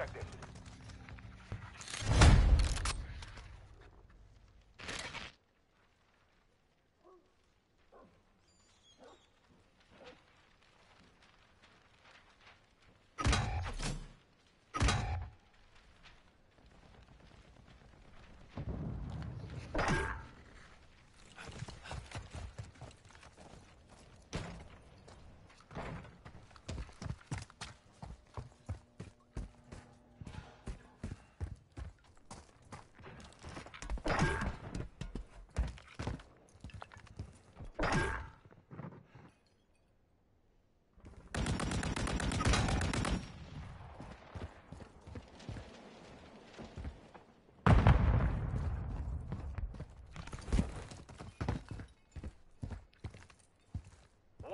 objective.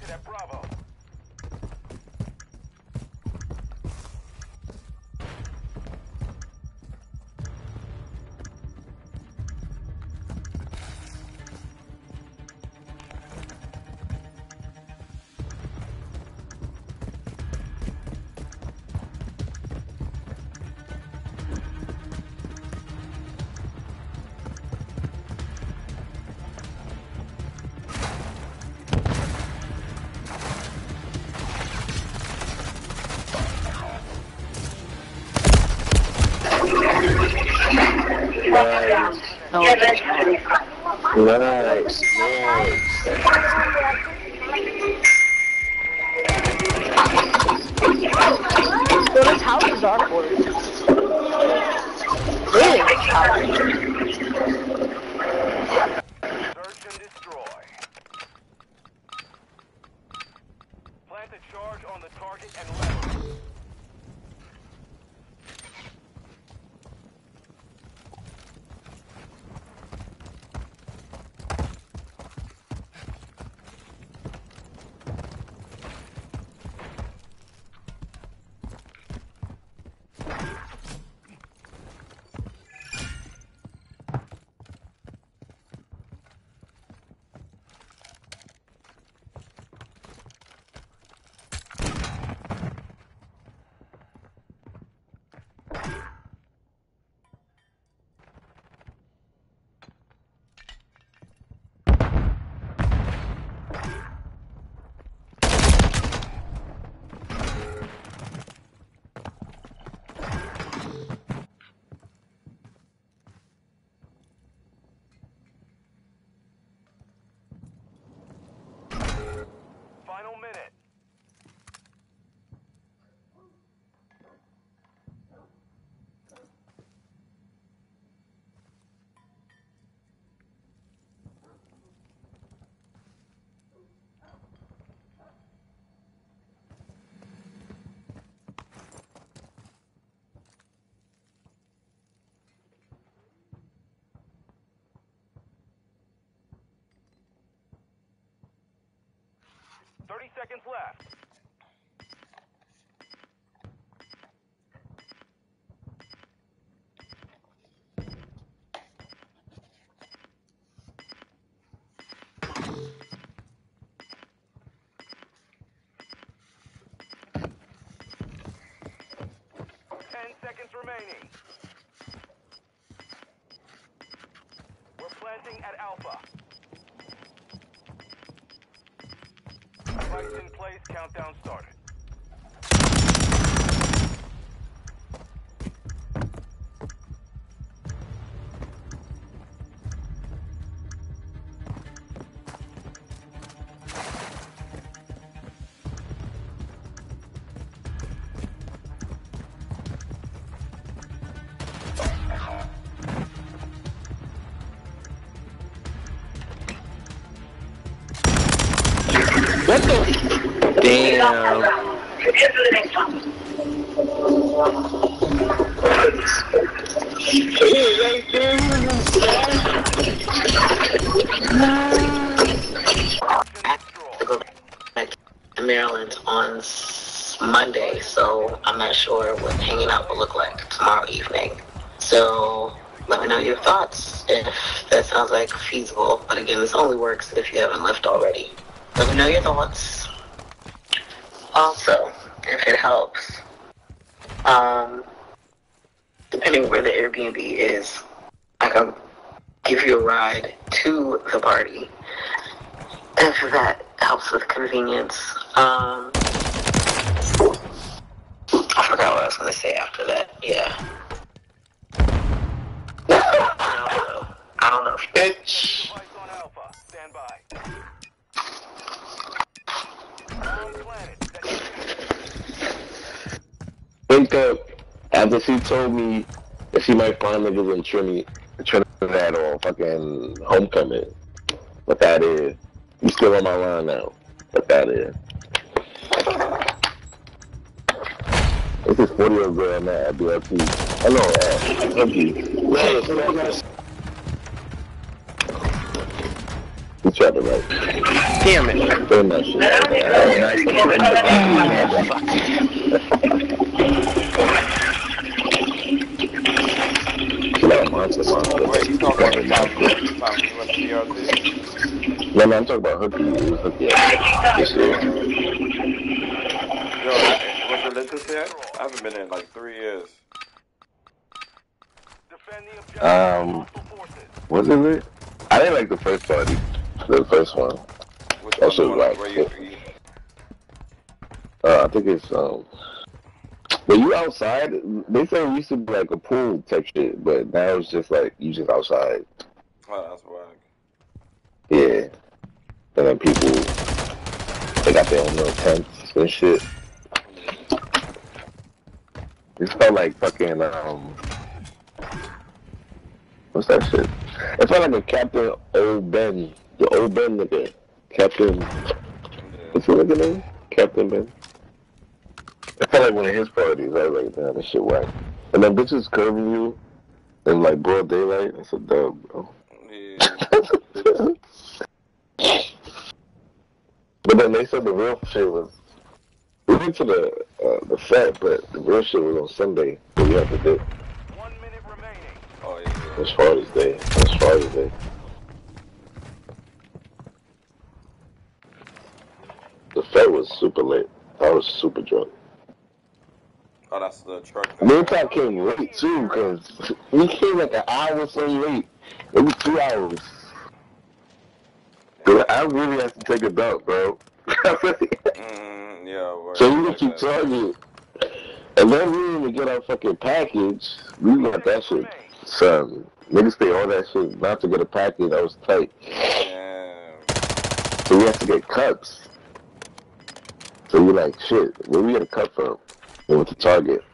They've at Bravo. Nice. Nice. Nice. so this house is our. Really 30 seconds left. Maryland on Monday, so I'm not sure what hanging out will look like tomorrow evening. So let me know your thoughts if that sounds like feasible. But again, this only works if you haven't left already. Let me know your thoughts. Also, if it helps, um, depending where the Airbnb is, I can give you a ride to the party if that helps with convenience. Um, I forgot what I was going to say after that. Yeah. I don't know. I don't know. Bitch. Device on Alpha. Stand by. Bomb planted. Second Wake up. After she told me that she might find niggas in Trini, Trinidad or fucking homecoming. What that is. You still on my line now. What that is. This is 40 year old now at BLT. Hello, uh. He tried to write. Damn it. Damn that shit. Like monster, monster. Wait, he's talking about the time he went to DRT? No, no, I'm talking about hooky. Hooky. This year. Yo, I- was it lit this yet? I haven't been in like three years. Defend. Um, Hostile forces. was it lit? I didn't like the first party. The first one. Which That one? shit was where you, like- you Uh, I think it's um. When you outside, they say it used to be like a pool type shit, but now it's just like you just outside. oh, that's whack. Yeah. And then people, they got their own little tents and shit. It felt like fucking, um, what's that shit? It felt like a Captain Old Ben, the Old Ben nigga. Captain, what's his nigga name? Captain Ben. It felt like one of his parties. I was like, damn, this shit whack. And then bitches curving you in like broad daylight. It's a dub, bro. Yeah. But then they said the real shit was. We went to the uh, the set, but the real shit was on Sunday. So we had to do One minute remaining. Oh, yeah. as far as day, as far as day. The Fed was super late. I was super drunk. Oh, that's the truck. Me and Pat came late too, because we came like an hour so late. It was two hours. Dude, I really have to take a dump, bro. Mm, yeah. word. So we can keep. And then we didn't even get our fucking package. We got that shit. Son, niggas pay all that shit not to get a package. That was tight. Damn. So we had to get cups. So we like, shit, where we get a cup from? We went to Target.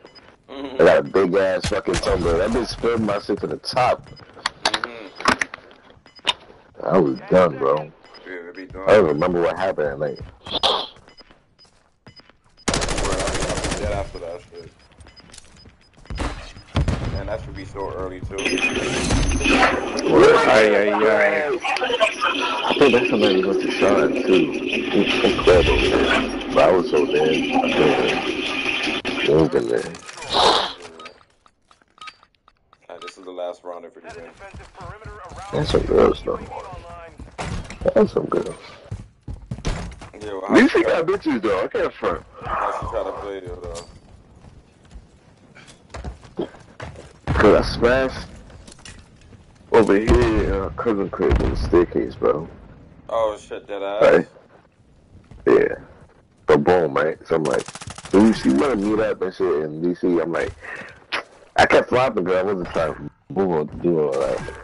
Mhm. I got a big ass fucking tumbler. That bitch spilled my shit to the top. Mhm. I was done, bro. Yeah, be doing I don't remember what happened. Like, dead after that shit. Man, that should be so early too. Aye, aye, aye. I think that's somebody went to Sean too. It's incredible. But I was so dead. I couldn't. They ain't been there. This is the last round if Set game. anything. perimeter around That's some girls though. That's some girls. Yeah, well, At least he got bitches though. I can't front. how she try to play though? Cause I smashed over here in our cousin crib in the staircase, bro. Oh shit, that I? Right. Yeah. So boom, right? So I'm like, she, she wanted to meet up and shit in DC. I'm like, I kept flopping because I wasn't trying to move on to do all that.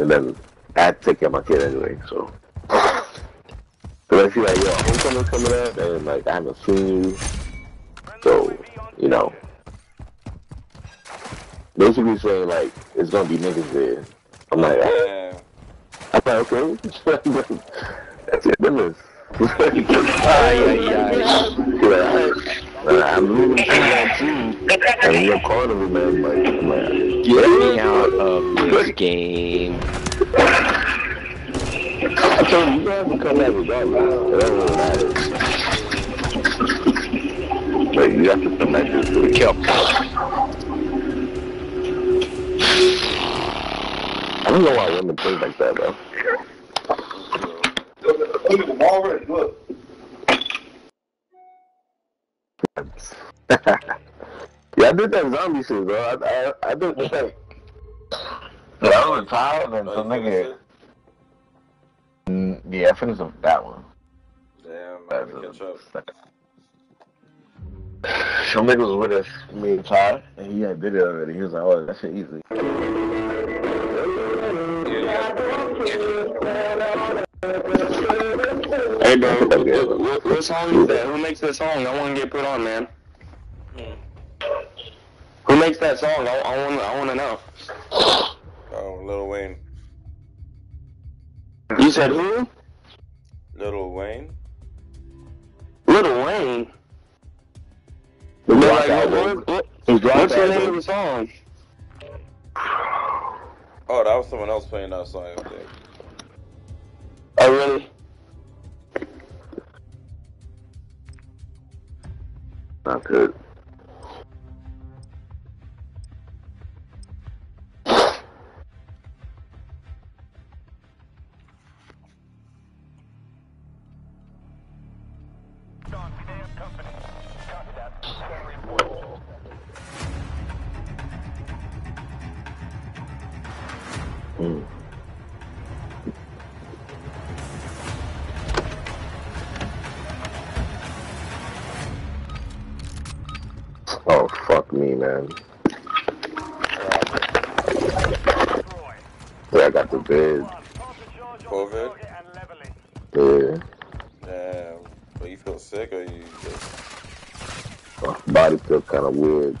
And then I had to take care of my kid anyway, so. So I see like, yo, homecoming's coming up, and like, I haven't seen you. So, you know, basically saying like, it's gonna be niggas there. I'm like. Damn. Ah. I'm like, okay. That's your business. I'm losing to that team. And you're calling me, man. Like, I'm like, Get me out of this game. I told you, you have to come back regardless. It don't really matter. Like, you have to come back this. Kill. I don't know why women think like that, bro. Look at the ball already. Look. yeah, I did that zombie shit, bro. I, I, I did that. Yeah, I was tired and some nigga. it? Mm, Yeah, I finished that one. Damn, I gotta catch up. Some nigga was with us, me and Ty, and he had did it already. He was like, oh, that shit easy. Hey, bro, what, what, song is that? Who makes that song? I want to get put on, man. Who makes that song? I, I want I want to know. Oh, Lil Wayne. You said who? Lil Wayne? Little Wayne. The like, album. what, what, what's the name of the song? Oh, that was someone else playing that song, I think. Oh, really? Not good. Me, man. Yeah, I got the bed. COVID? Yeah, Damn. But you feel sick or you just. my body feel kind of weird.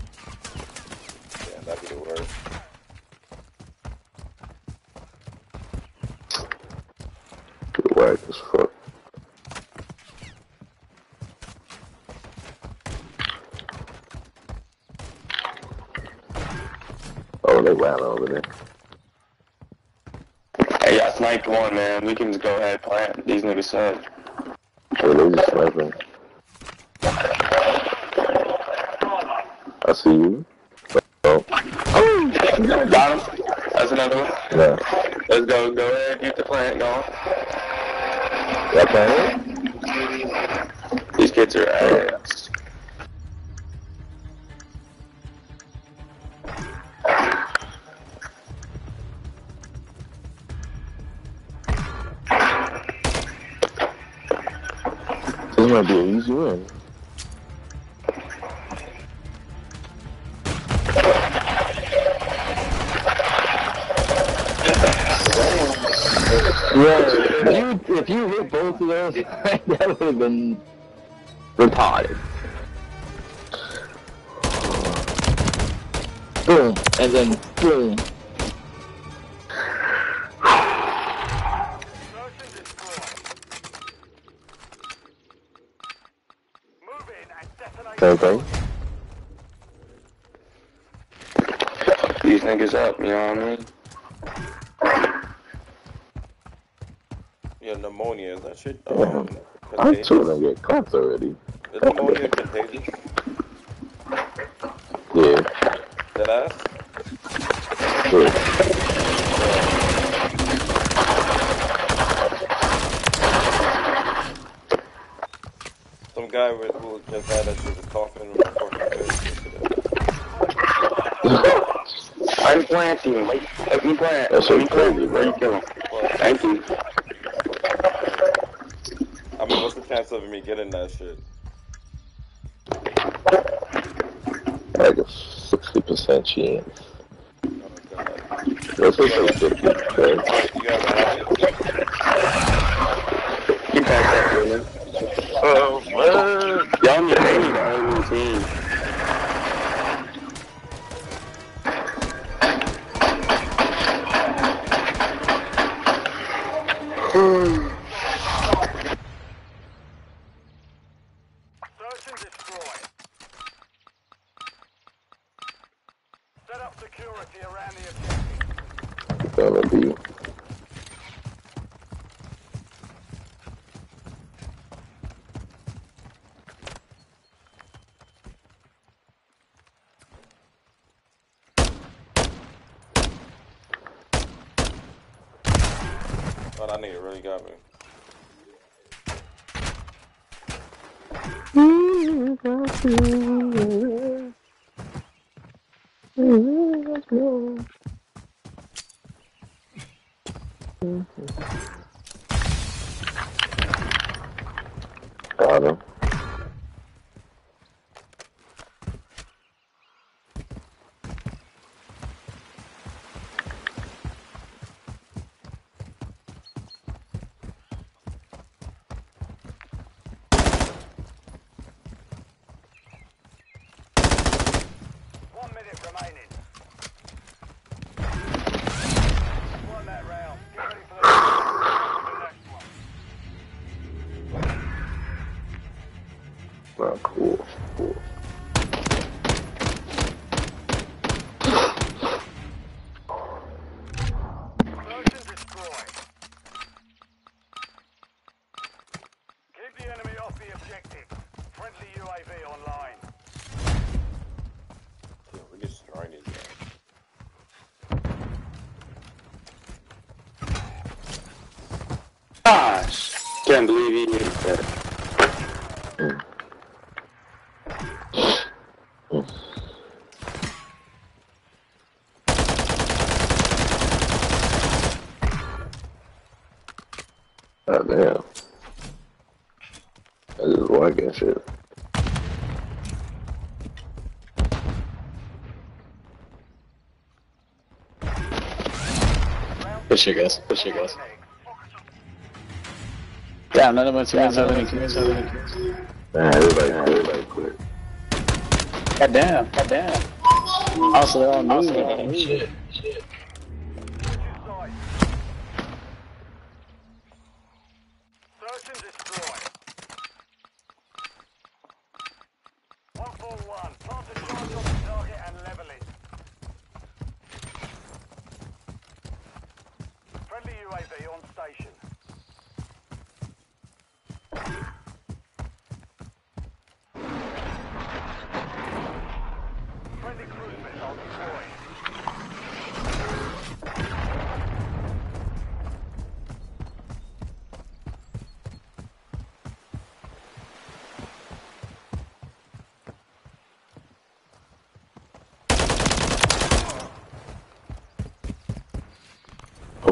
Damn, that'd be the worst. Feel whack as fuck. Oh, they ran over there. Hey, sniped one, man. We can just go ahead and plant. These niggas suck. Oh, they just sniping. I see you. Oh, Got him. That's another one. yeah. Let's go. Go ahead. Get the plant going. Y'all playing? These kids are ass. Might be an easy win. Yeah, if you if you hit both of those, that would have been retarded. Boom, and then boom. I contagious? told them get caught already. Is pneumonia contagious? Yeah. Dead ass? yeah. Some guy with, who just had that shit was coughing in my fucking face yesterday. I'm planting. Wait, let me plant. That's so crazy, bro. There you go. Well, Thank you. I mean, what's the chance of me getting that shit? Like a sixty percent chance. remaining. can't believe he. Oh, damn. I just like that shit. Push it, guys. Push it, guys. Yeah, another one, two minutes, other minutes, other minutes. Everybody quit, everybody quit. God damn, god damn. Also, they're all new. Also. Shit.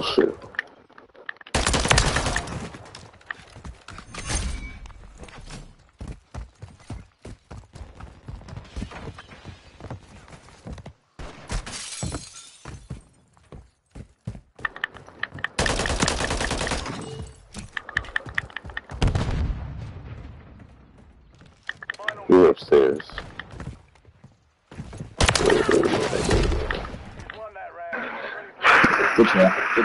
是起来别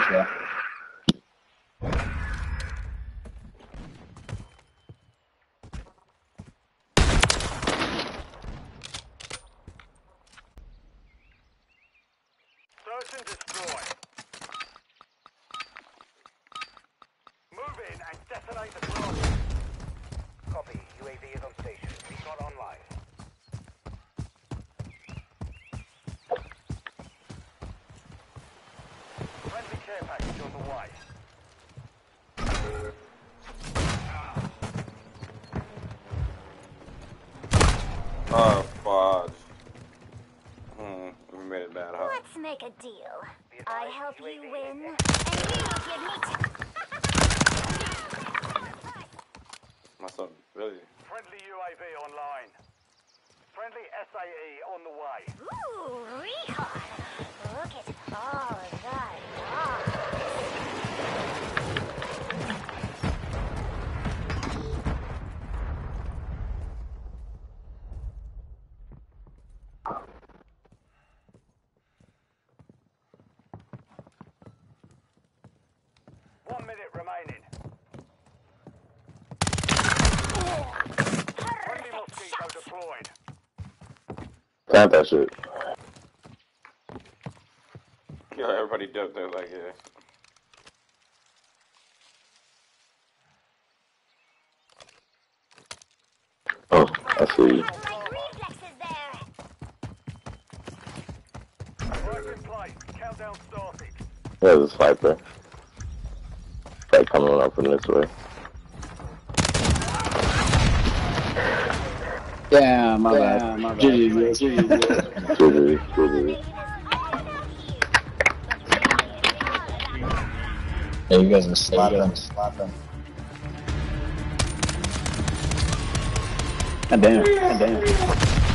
stamp that shit. Yo, everybody dope that like yeah. Oh, I see. There's a sniper. Like coming up from this way. Yeah, my bad. My bad. GG, GG. GG, GG. Yeah, you guys are slapping. slapping. God damn. God damn.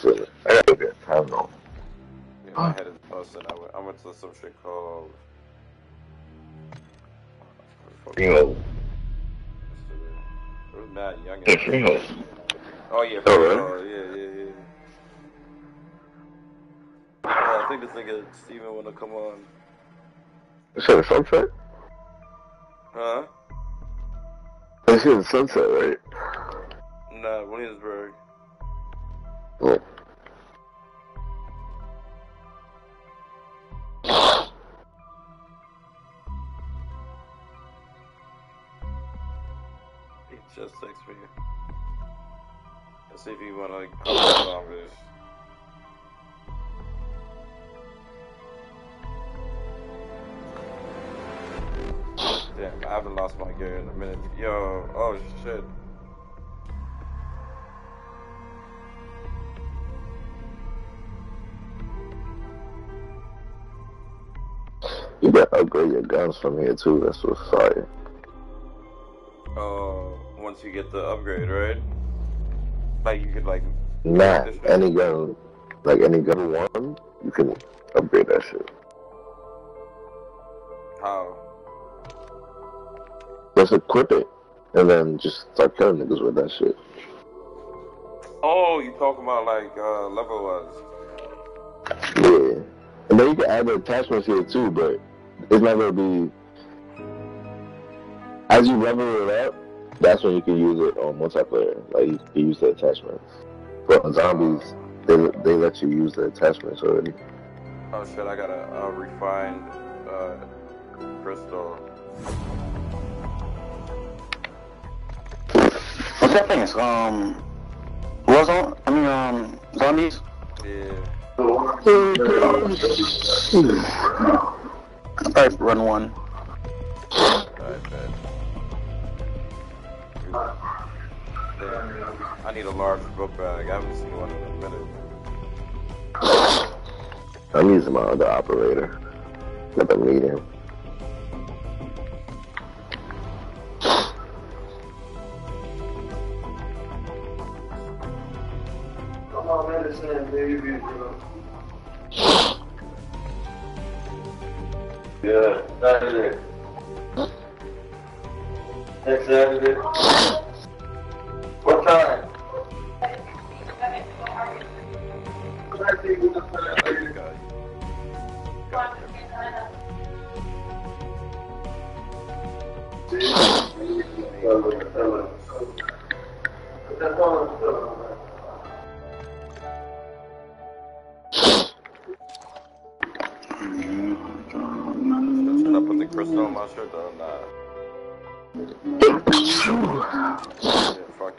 Feeling it. I gotta get. I don't know. Yeah, my head is busted. I went, I went to some shit called. You It was mad young. you know. Oh yeah, Oh, really? oh, yeah, yeah, yeah. Oh, I think this nigga Steven wanna come on. Is that a sunset? Huh? This is sunset, right? Nah, Williamsburg. He just for you. Let's see if you wanna like come on this. Damn, I haven't lost my gear in a minute. Yo, oh shit. You gotta upgrade your guns from here too. That's what's fire. You get the upgrade, right? Like you could like. Nah, any gun, like any gun one, you can upgrade that shit. How? Just equip it, and then just start killing niggas with that shit. Oh, you talking about like uh level wise? Yeah. And then you can add the attachments here too, but it's not gonna be. As you level it up, that's when you can use it on multiplayer. Like you can use the attachments. But on zombies, they they let you use the attachments already. Oh shit, I got a, a refined uh crystal. What's that thing? It's, um, Warzone? I mean, um, zombies? Yeah. I'll probably run one. I need a large book bag. I haven't seen one in a minute. I'm using my other operator. Let them meet him. Yeah, Saturday. Next Saturday. Crystal on my shirt though? Nah.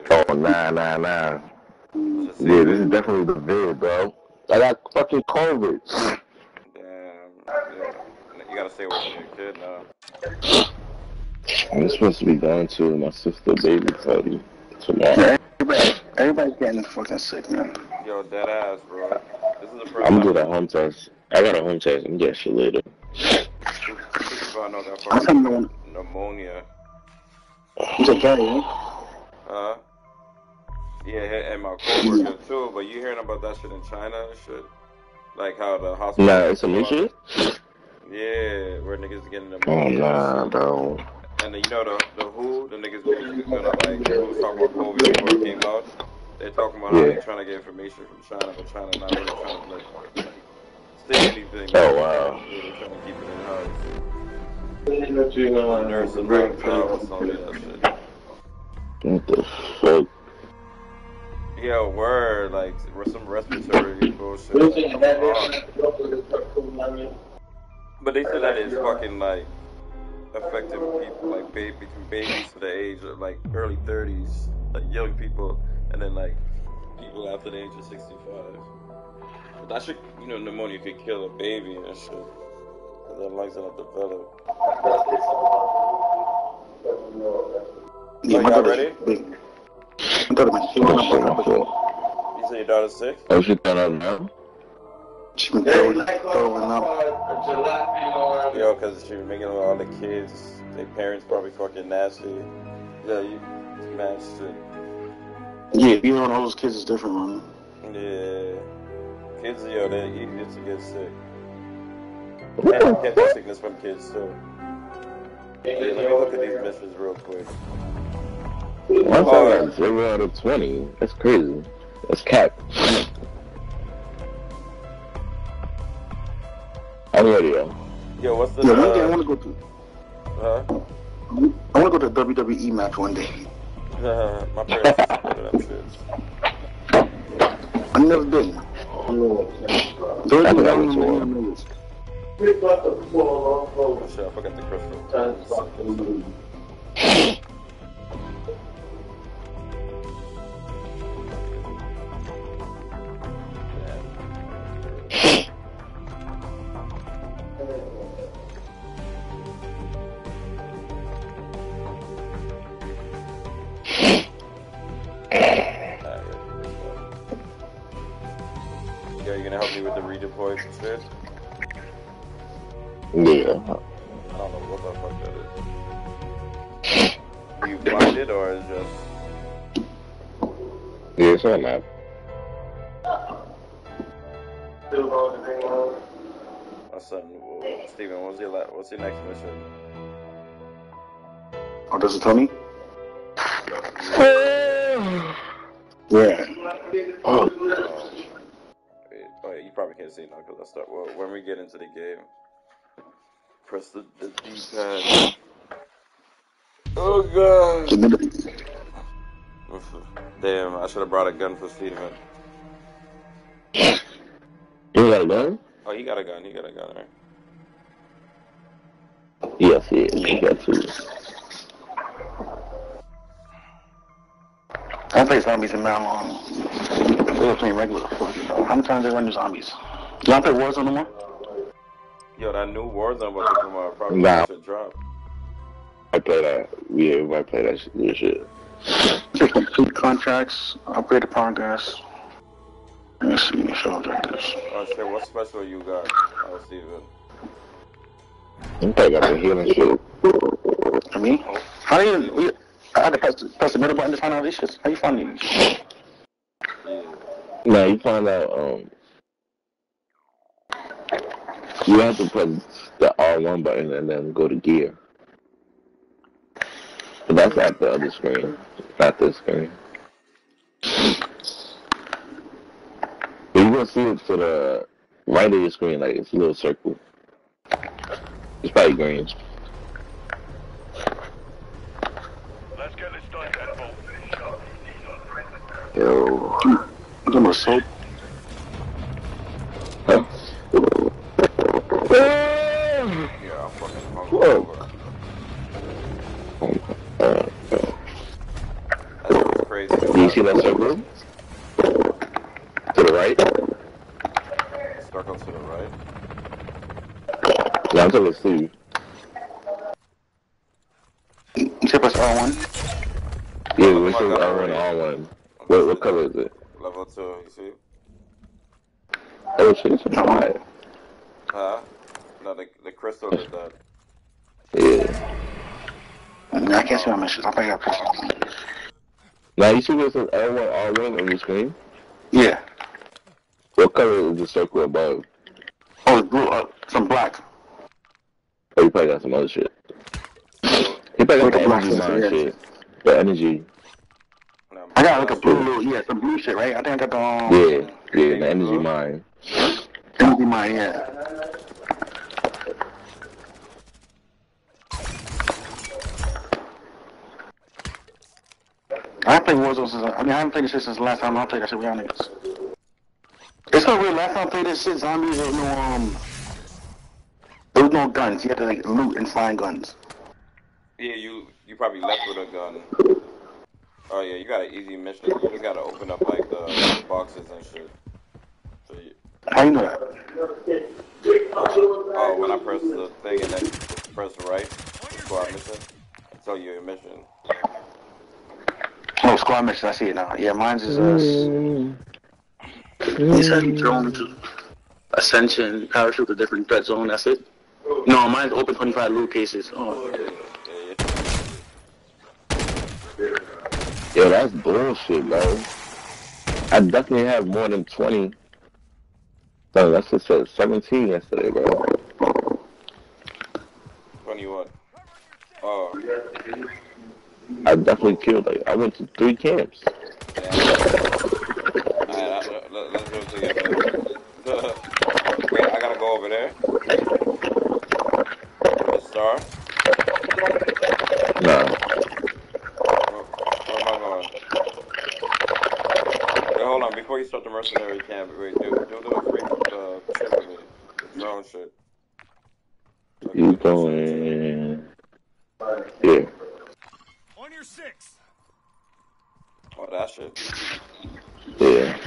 Yeah. Oh nah nah nah. Yeah, this is definitely the got fucking COVID. Damn. Yeah. You gotta stay away from your kid now. I'm supposed to be going to my sister baby party tomorrow. Everybody, everybody's getting fucking sick, man. Yo, dead ass, bro. This is the first I'm time. doing a home test. I got a home test. I'm getting shit later. found out that I'm fucking telling you, pneumonia. he's a carrier. eh? Huh? Yeah, and my coworker too. But you hearing about that shit in China and shit? Like how the hospital. Nah, it's a new shit? Yeah, where niggas getting the. Oh, pneumonia. nah, bro. And then, you know the the who the niggas who was gonna like who talking about COVID before it came out. They're talking about how they're trying to get information from China, but China not really trying to like say anything. Oh, wow. Yeah, they're trying to keep it in house. You know, Nurse and bring doctor was telling me that shit. What the fuck? Yeah, word like some respiratory bullshit. But they said that it's fucking like affecting people like baby from babies to the age of like early thirties, like young people, and then like people after the age of sixty five. But that should you know, pneumonia could kill a baby and shit. Cause their lungs are not developed. Yeah, Oh, y'all ready? You say your daughter's sick? Oh, she turned out now? She been throwing, throwing up. Yo, cause she was making all the kids, their parents probably fucking nasty. Yeah, you shit. Yeah, being around all those kids is different, man. Yeah. Kids, yo, they're easy to get sick. And catch the sickness from kids too. Yeah, let me look at these missions real quick. Once I got zero out of twenty. That's crazy. That's cap. I'm ready, yo. Yo, what's the Yeah, one day I uh, want to go to. huh? I want to go to a WWE match one day. My parents used to go to them shits. I've never been. Those I are think the I only went to one one. I know. Oh shit, I forgot the crystal. On that. my son? Well, Steven, what's your la- what's your next mission? Oh, does it tell me? Yeah. Oh, Wait, Oh, yeah, you probably can't see now because I start. Well, when we get into the game, press the, the D-pad. Oh god. The middle- Damn, I should have brought a gun for Steven. you got a gun? Oh, he got a gun. He got a gun, right? Yes, yeah, he got two. I play zombies in Mount Long. They were playing regular. How many times they run the zombies? You don't play Warzone no more? Yo, that new Warzone about to come out. Probably Nah. should drop. I play that. Yeah, we might play that shit. Good shit. They complete contracts, upgrade the power gas. Let's see, show objectives. Oh shit, what special you got? I'll see You probably got the healing shit. I mean, how do you, we, I had to press, press the middle button to find out these shits. How you find these? Yeah. No, you find out, um, you have to press the R1 button and then go to gear. But that's at the other screen, not this screen. But you gonna see it to the right of your screen, like it's a little circle. It's probably green. Let's get this done, Deadbolt. Yo. I'm gonna soap. Huh? Yeah, I'm fucking hungover. Uh, That's crazy. do you see that circle? To the right? Circle to the right. Yeah, I'm talking to Steve. You say press R1? Yeah, we should I run all one. What what color is it? Level two, you see? Oh shit, it's alright. Huh? No, the, the crystal did that. Yeah. Mm, I can't see my missions. I'll bring up pictures. Now you see this is L1 R1 on your screen? Yeah. What color is the circle above? Oh, it's blue. Uh, some black. Oh, you probably got some other shit. He probably got the Black energy yeah. shit. The energy. I got like a blue little, yeah, some blue shit, right? I think I got the, um, Yeah, yeah, the energy mine. energy mine, yeah. I haven't played Warzone since, I mean, I haven't played this shit since the last time I played that shit with y'all niggas. It's so weird, last time I played this shit, zombies, was no, um, there was no guns. You had to, like, loot and find guns. Yeah, you you probably left with a gun. Oh yeah, you got an easy mission. You just gotta open up like the boxes and shit. So you, How you know that? oh, when I press the thing and then press right, squad mission, I tell you your mission. Oh, squad mission, I see it now. Yeah, mine's is, uh, He said drone to Ascension, parachute to different threat zone, that's it? No, mine's open 25 loot cases. Oh. Yo, that's bullshit, bro. I definitely have more than 20. No, that's just said 17 yesterday, bro. Twenty what? Oh, I definitely killed, like, I went to three camps. alright, I- let- let's do it together. Wait, I gotta go over there. The star. Nah. Where am I going? Wait, hold on. Before you start the mercenary camp, wait, do, do the free uh, shit with me. The drone shit. You going... Yeah. On your six. Oh, that shit. Yeah.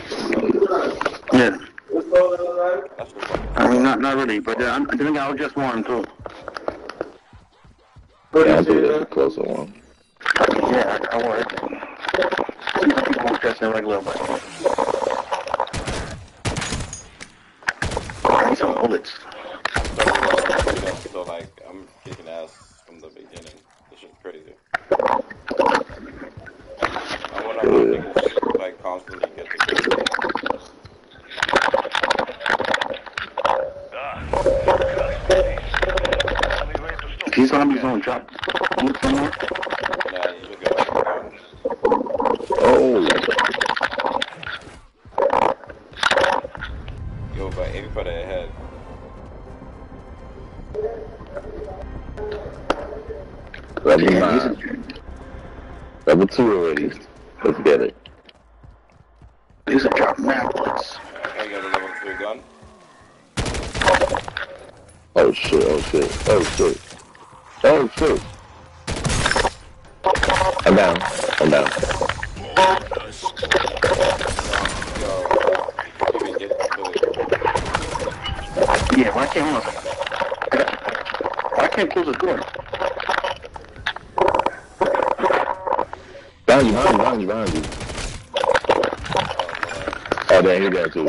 Yeah. I mean, not not really, but uh, I'm- think I was just one too. Yeah, I think that's a closer one. Yeah, I, I was. People were just in regular, but. I need some bullets. So, so like, I'm kicking ass from the beginning. This shit's crazy. I want to niggas like constantly get the These zombies don't drop loot somewhere. Nah, you just gotta Oh, Yo, but aim for the head. level 9. Level 2 already. Let's get it. These are drop mad bullets. I got a level 3 gun. Oh shit, oh shit, oh shit. 你忙你忙你忙你。好的，一点走。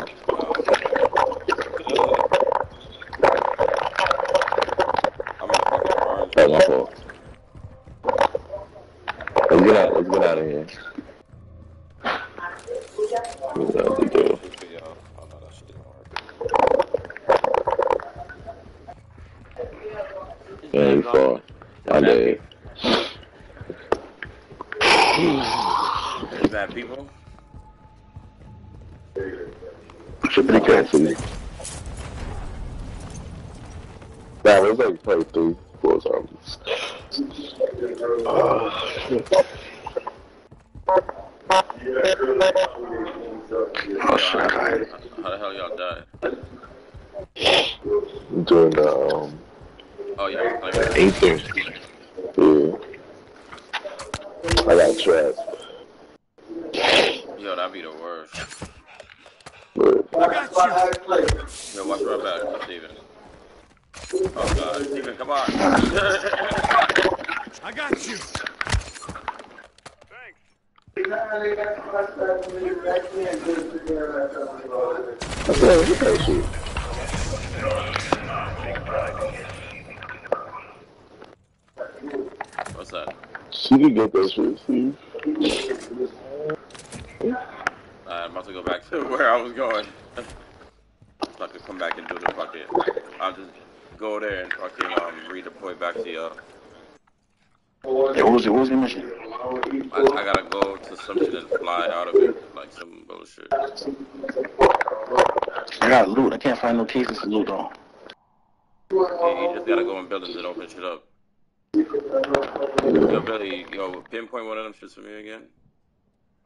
Oh, shit. I How the hell y'all died? Doing the, um, Oh, yeah. Like. Yeah. I got trapped. Yo, that'd be the worst. But Yo, watch right back, Steven. Oh god, Steven, come on. I got you. I said, look at that shit. What's that? She can get that shit, see? Alright, I'm about to go back to where I was going. so I could come back and do the fucking. I'll just go there and fucking um, redeploy back to y'all. Hey, what was it? What was your mission? I, I gotta go to some shit and fly out of it, like some bullshit. I got loot. I can't find no cases to loot though. You, you just gotta go in buildings and open shit up. Yo, Billy, yo, pinpoint one of them shits for me again.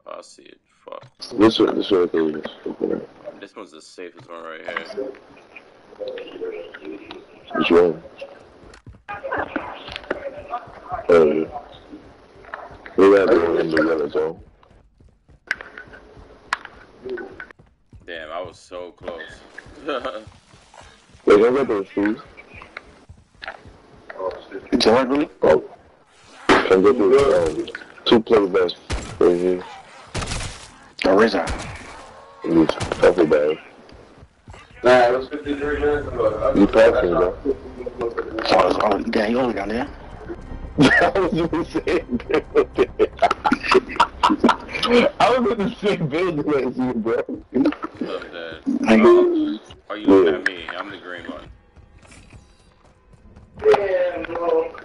Oh, I see it. Fuck. This one, this one. This one's the safest one right here. Which one? Uh, we got the one in the yellow zone. Damn, I was so close. Wait, don't get those shoes. It's alright, really? Oh. Come get those, um, two plate vests right here. Oh, where's that? These duffel bags. Nah, it was 53 minutes ago. You passing, bro. Oh, oh damn, you only down there? I was in the same building. I was in the same building as you, bro. Love that. Oh, are you looking at me? I'm the green one. I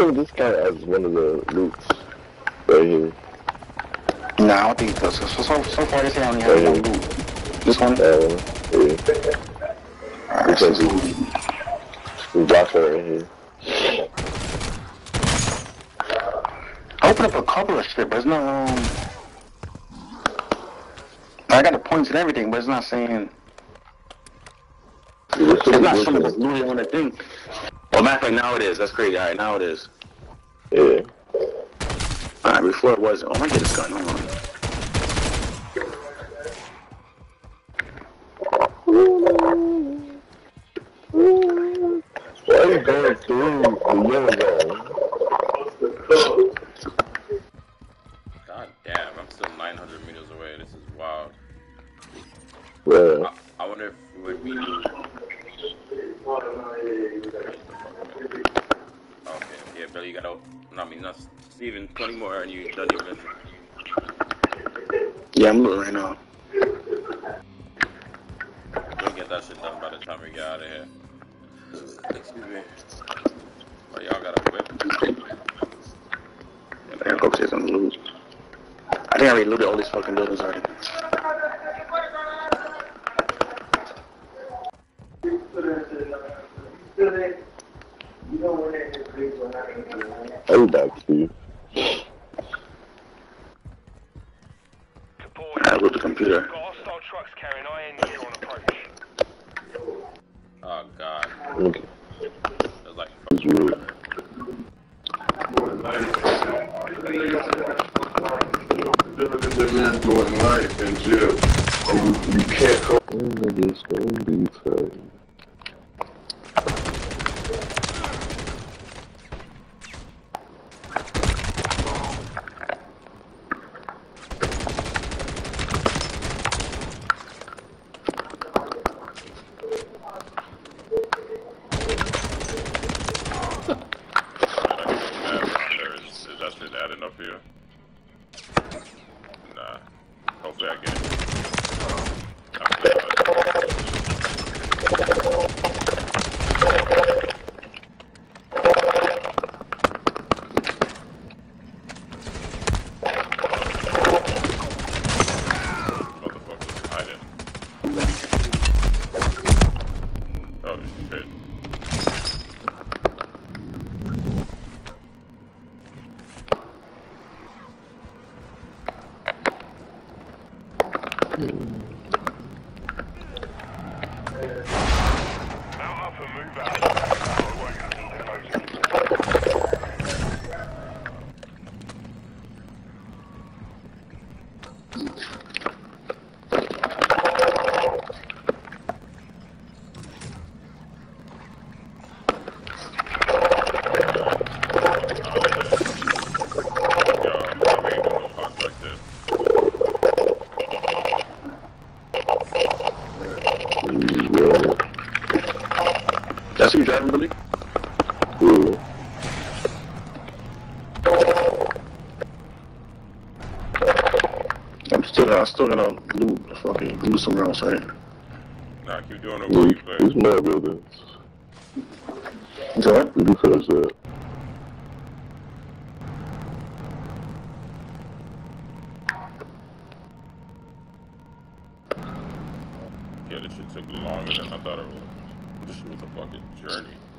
think this guy has one of the loots right here. nah, I don't think so. So, so, so far, this ain't only have no loot. This one? Uh, yeah. Alright, so, he, he blocked her right here. I opened up a couple of shit, but it's not, um... I got the points and everything, but it's not saying... It's not showing the looted on the thing. Oh, matter of fact, now it is. That's crazy. Alright, now it is. Yeah. Alright, before it wasn't. Oh, I get this gun. Hold on. It's like, It's weird. Life jail. You, you can't go. Oh, this be fun. Germany. Mm. I'm still, I'm still gonna glue, fucking glue some rounds right. Nah, keep doing it. Mm. Yeah, These mad buildings. Sorry? You finish that. Yeah, this shit took longer than I thought it would this was a fucking journey.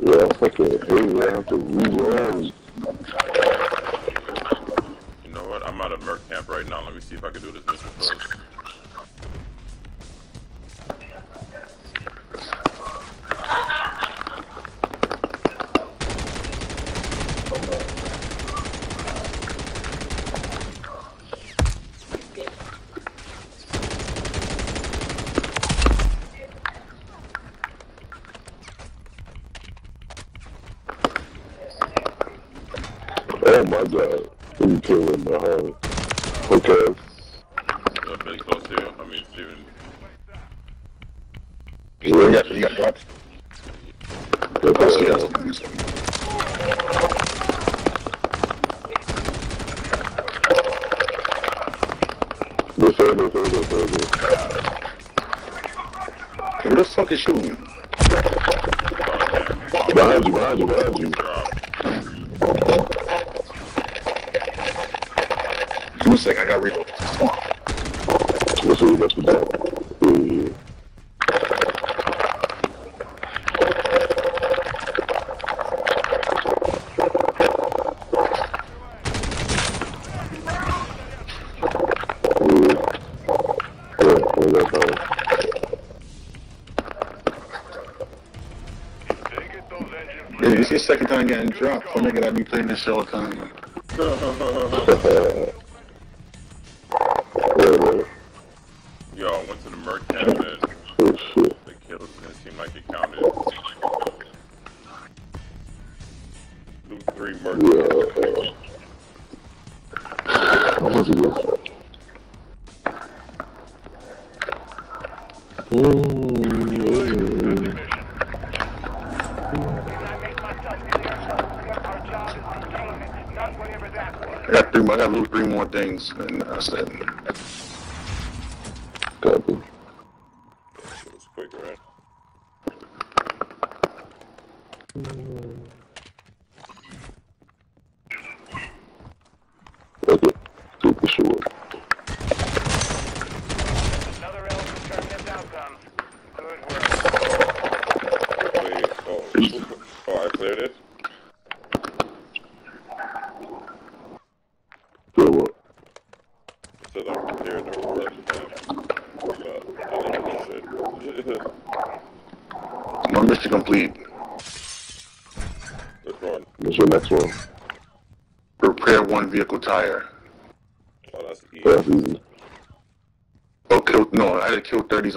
yeah, fucking eight rounds of reruns. You know what? I'm out of Merc camp right now. Let me see if I can do this mission first. second time getting dropped. So nigga, I be playing this all the time. I got three. I got a little three more things, and I said.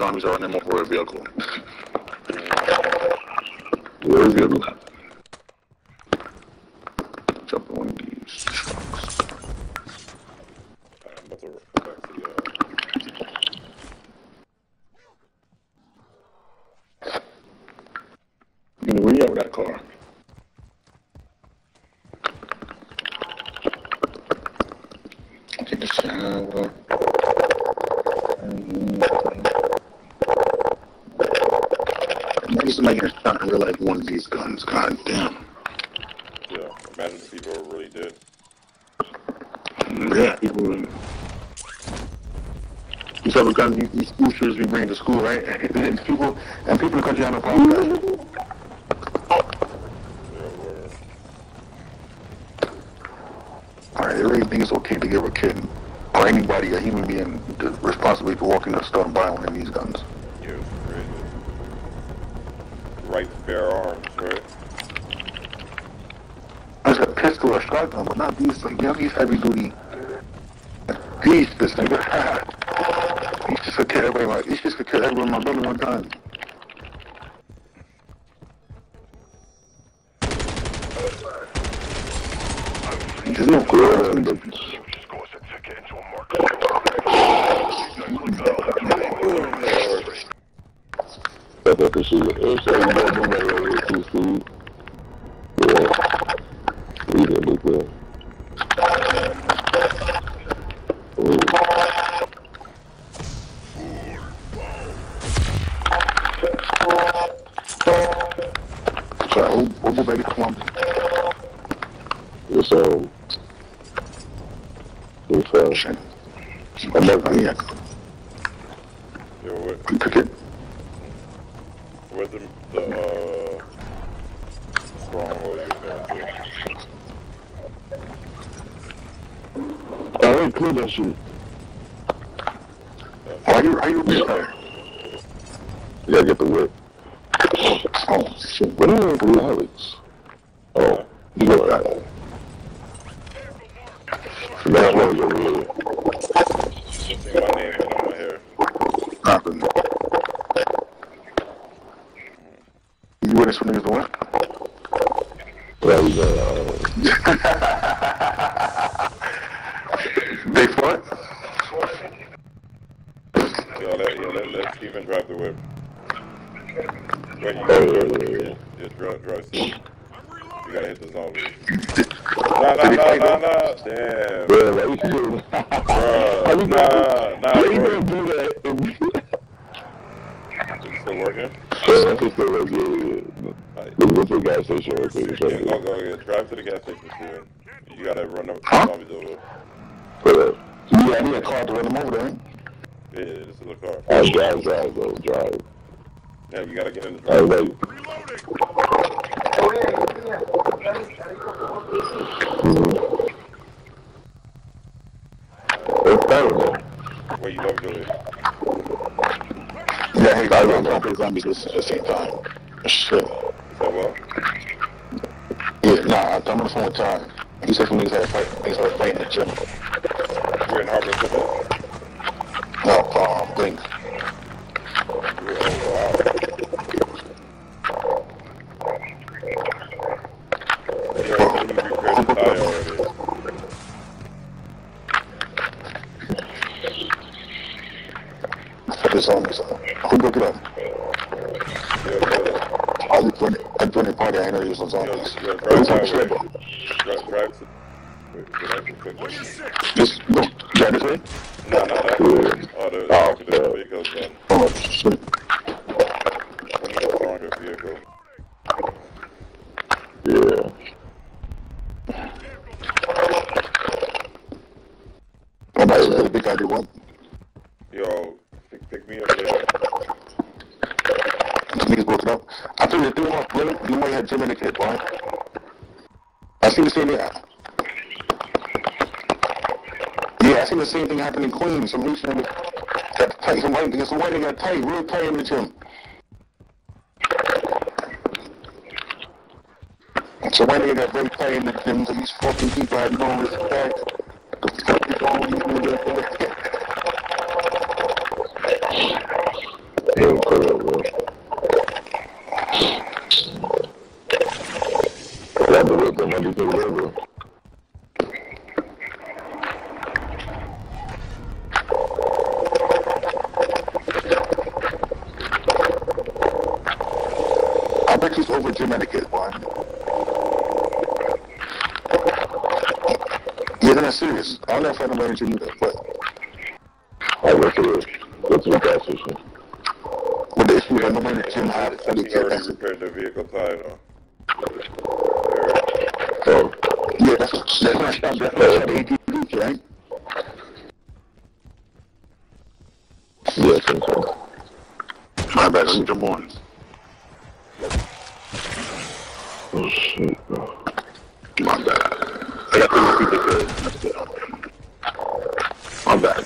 Kill 30 zombies or run them over a vehicle. Where is it? Jump on one of these trucks. I'm about to go back to the, uh, You know, where you at with that car? Okay, this uh, well. Maybe somebody can try to realize one of these guns. God damn. yeah. Imagine if people really did. Yeah, people. Guns, these, these school shooters we bring to school, right? And people, and people in the country have no problem with that. Alright, they really think it's okay to give a kid or anybody, a human being, the responsibility for walking to the store and buying one of these guns. Yeah, it's. Right to bear arms, right? It's a pistol or a shotgun, but not these, like, you know, these heavy duty. These, this nigga. Just gonna kill everybody, he's just gonna kill everyone in my building one time. There's no like like look well. Ooh. Sorry, we'll, we'll go back to Columbus. It's, um, it's, uh, Shit. I'm not, Yeah, Yo, where, pick it. where's the, the, uh, stronghold you're going to? I ain't clear that shit. Why you, why you this guy? You gotta get the whip. Oh, shit. What are you doing, Alex? Oh, you know that. That's what you're really. See my name and on my hair. Nothing. You with us for niggas to what? Well, you know, uh, They fought? Yo, let, yo, let, let Steven drive the whip. Wait, you oh, gotta yeah, drive yeah, the yeah. whip. Yeah, drive, drive Steven. You gotta hit the zombie. Nah, nah, nah, nah, nah. Damn. Yeah, like, you should- How Bruh. you Nah, gonna- nah, how you bro. gonna do that? It's still working? Yeah, I think so, like, yeah, yeah. Alright. Let's go to the gas station real quick. Yeah, go, go, yeah. Drive to the gas station, Steven. You gotta run the Huh? zombies over. But, uh, Yeah, I need a car to run them over there. Yeah, this is the car. I drive, drive, though, drive. Yeah, you gotta get in the drive. was like, mhm. It's terrible. Where you love Billy. Yeah, hey, I run of zombies at the same time. Shit. Is that well? I'm on the phone with Ty. He said some niggas had a fight, niggas had a fight in the gym. You're in Harbor City. No, um, Blink. You're, oh, wow. Think you repaired the tire already. For the zombies. Who broke it up? Yeah, brother. I was doing. I was doing a party. I didn't know there was no zombies. yo, Who's drive on that way. the Drive, drive to... Wait, did I actually this? Just go. Drive this way. No, no, that way. Oh, the, Oh, the yeah. vehicle's done. Shit. I need a stronger vehicle. Yeah. Oh, that's the big guy did what? Yo, pick, pick me up there. Some niggas broke it up. I told you the thing off Blink. You might have Jim in the kid, boy. I seen the same thing. Yeah, I seen the same thing happen in Queens. Some loose that got tight. Some white, some white got tight, real tight in the gym. So nigga got very tight in the gym. So these fucking people had no respect. The fuck is these niggas? Yeah, put up, bro. Got the whip, man. Just take it bro. I bet he's over gym etiquette, boy. Yeah, that's serious. I don't know if I'm gym either, but I work it is. Go to the gas station. with the issue that nobody in the gym have He's etiquette, already that's it. repaired the vehicle tire, though. Oh, Yeah, that's that's not shot. That's not shot ATVs, right? yeah, I think so. My bad. Let me jump on. Oh, shit, bro. My bad. I got to repeat the good. That's good. My bad.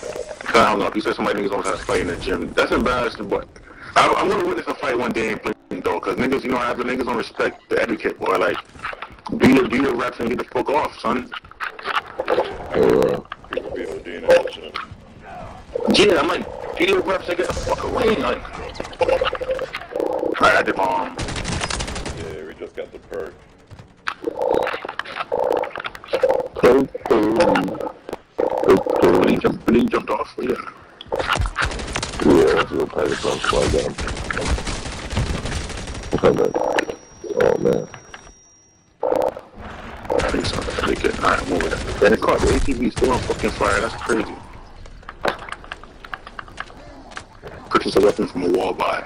I don't know. If you said somebody niggas don't have to fight in the gym, that's embarrassing, but I, I'm gonna witness a fight one day in Cleveland, though, because niggas, you know, after niggas don't respect the etiquette, boy, like, be the, be the reps and get the fuck off, son. The. Yeah, I'm like, be the reps and get the fuck away, like. I did my arm. Yeah, we just got the perk. Poo poo. Poo But he poo. jumped, but he jumped off, yeah. Yeah, that's a little tight from slide down. Come back. Oh man. I think so. Pretty good. Alright, move it. And the ATV is still on fucking fire. That's crazy. Purchase a weapon from a wall buy.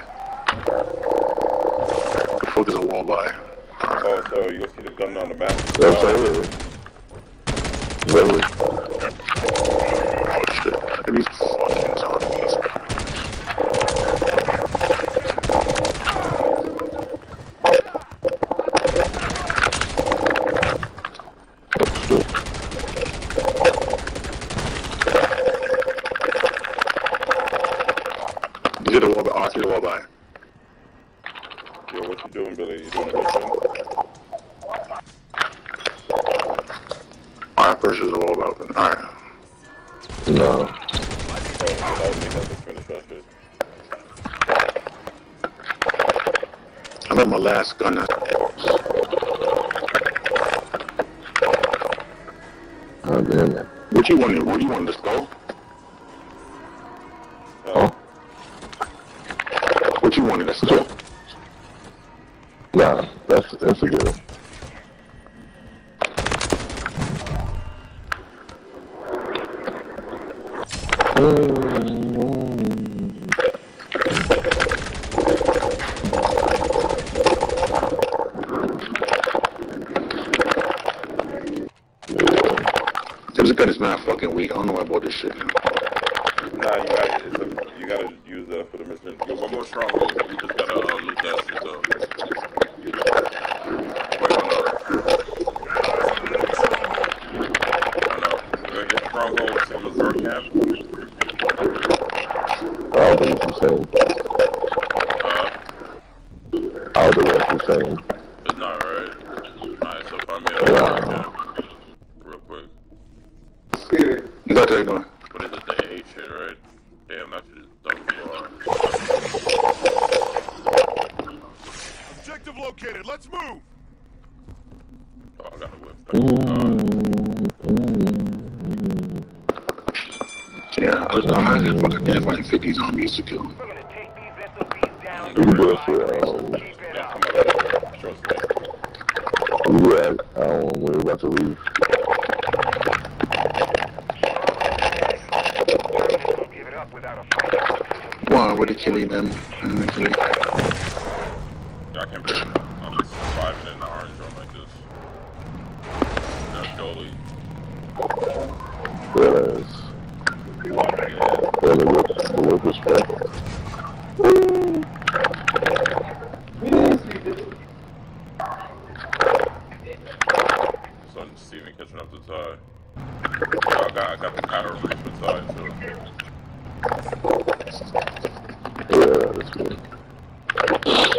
The fuck is a wall buy? Oh, so you see the gun on the map? That's right. Really? Oh shit. Look at these fucking zombies. You did a wall buy. Oh, I see the wall buy. Yo, what you doing, Billy? You doing a mission? Alright, purchase a wall buy. Alright. No. That would mean nothing finish that shit. I got my last gun. Oh damn it. What you wanted? What you wanted? Let's go. You wanted? Let's go. Nah, that's that's a good one. This gun is not fucking weak. I don't know why I bought this shit. Nah, you gotta, it's a, you gotta use that for the mission. Yo, one more stronghold. We just gotta uh, loot that shit up. Wait, hold up. Hold up. We're gonna get stronghold to Missouri camp. I don't think it's the same. Uh, I don't think it's the same. it's not right. Alright, so find me a Missouri camp. Real quick. You got that gun. What is it, the A shit, right? Damn, that shit is dumb far. Objective located. Let's move. Oh, I gotta whip that. Yeah, I was I just fucking dead fighting 50 zombies to kill. We're gonna take these SOBs down. We can do that shit. Um, Keep it up. Trust me. we do that um, when we're about to leave. Give it up without a fight. Wow, with the killing them. And the killing. I can't believe it. I'm surviving in the orange room like this. No goalie. Whereas, really with, with respect. Son Steven catching up to Ty. Yo, I got, I got the counter replacement Ty too. сказать.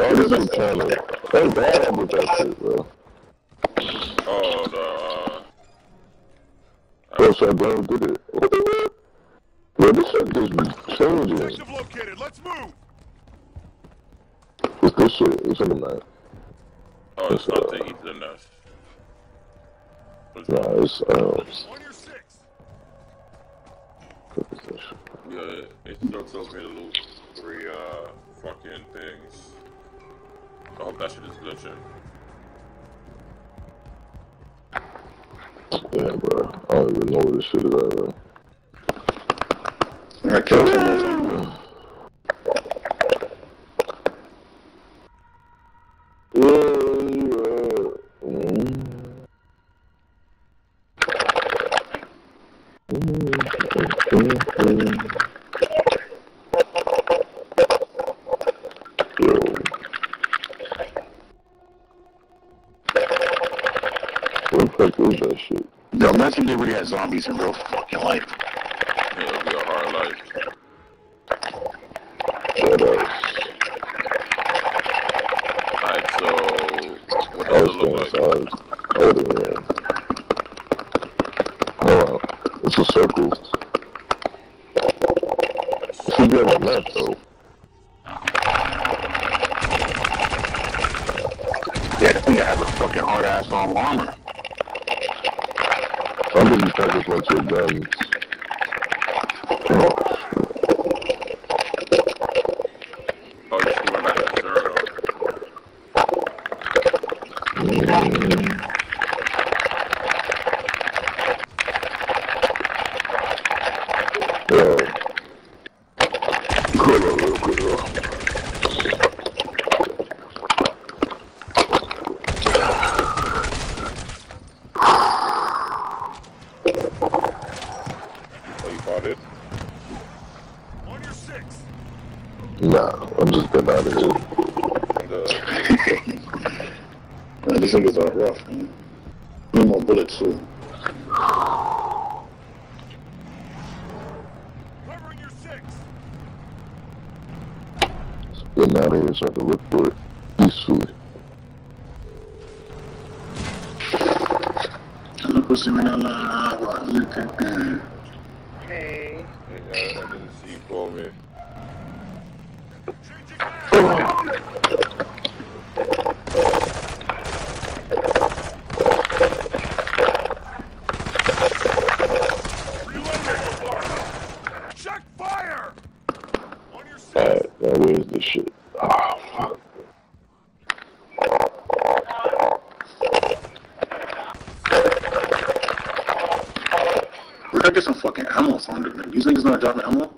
I just trying to. They bad with that shit, bro. Oh, no. That's how Brown did it. What the fuck? Bro, this shit just be changing. Located. Let's move. What's this shit? It's in the map. Oh, it's, it's not the nest. Nah, it's, um... Yeah, it still tells me to loot three, uh, fucking things. I hope that shit is glitching. Yeah, bro. I don't even know where this shit is at, bro. I killed him. we had zombies in real fucking life. Gonna try this your guns. Oh, you just went back to zero. Yo. Hold on real quick, yo. Oh, you bought it? On your six. Nah, I'm just getting out of here. And, uh, Man, these niggas are rough, man. No more bullets, too. Covering your six. Getting out of here so I can look for it peacefully. I'm pussy man, I'm not look at that. I, I didn't see you call me. Check fire. On your six. Alright, now where's this shit? Oh, fuck. Where'd I get some fucking ammo from? These niggas not dropping?